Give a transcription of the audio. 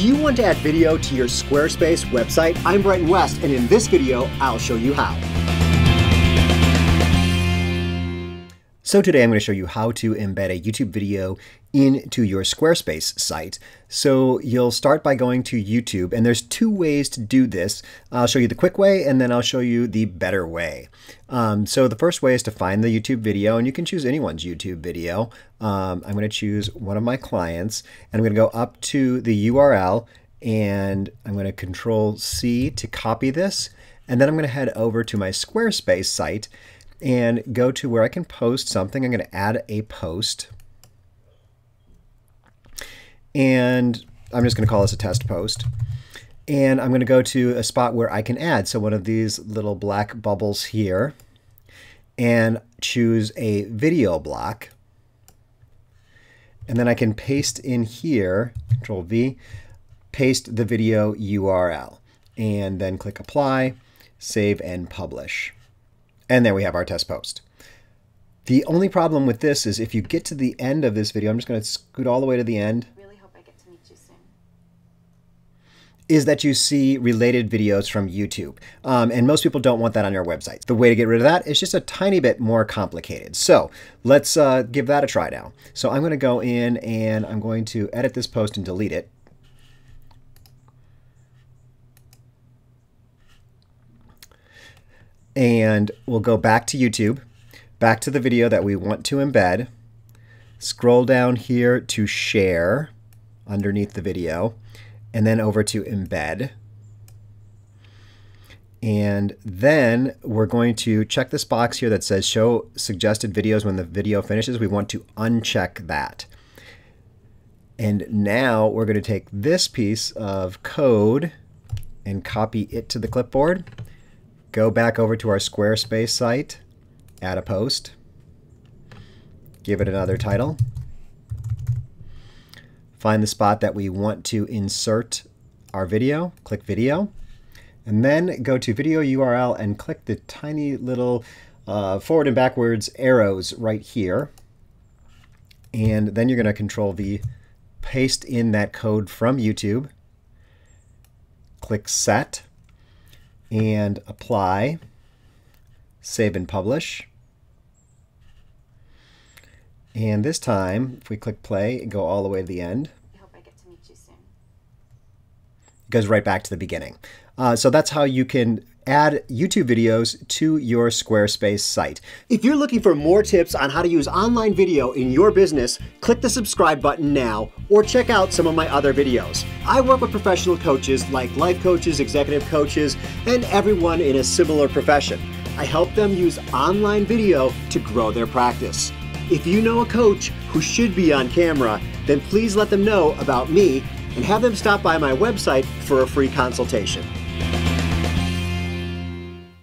Do you want to add video to your Squarespace website? I'm Brighton West, and in this video, I'll show you how. So today I'm going to show you how to embed a YouTube video into your Squarespace site. So you'll start by going to YouTube, and there's two ways to do this. I'll show you the quick way, and then I'll show you the better way. Um, so the first way is to find the YouTube video, and you can choose anyone's YouTube video. Um, I'm going to choose one of my clients, and I'm going to go up to the URL, and I'm going to Control C to copy this, and then I'm going to head over to my Squarespace site and go to where I can post something. I'm going to add a post. And I'm just going to call this a test post. And I'm going to go to a spot where I can add. So one of these little black bubbles here and choose a video block. And then I can paste in here, Control V, paste the video URL. And then click Apply, Save, and Publish. And there we have our test post. The only problem with this is if you get to the end of this video, I'm just going to scoot all the way to the end is that you see related videos from YouTube. Um, and most people don't want that on your website. The way to get rid of that is just a tiny bit more complicated. So let's uh, give that a try now. So I'm going to go in and I'm going to edit this post and delete it. And we'll go back to YouTube, back to the video that we want to embed. Scroll down here to share underneath the video and then over to embed. And then we're going to check this box here that says show suggested videos when the video finishes. We want to uncheck that. And now we're going to take this piece of code and copy it to the clipboard. Go back over to our Squarespace site, add a post, give it another title, find the spot that we want to insert our video, click video, and then go to video URL and click the tiny little uh, forward and backwards arrows right here. And then you're going to control V, paste in that code from YouTube, click set, and apply, save and publish. And this time, if we click play and go all the way to the end, I hope I get to meet you soon. It goes right back to the beginning. Uh, so that's how you can add YouTube videos to your Squarespace site. If you're looking for more tips on how to use online video in your business, click the subscribe button now or check out some of my other videos. I work with professional coaches like life coaches, executive coaches, and everyone in a similar profession. I help them use online video to grow their practice. If you know a coach who should be on camera, then please let them know about me and have them stop by my website for a free consultation.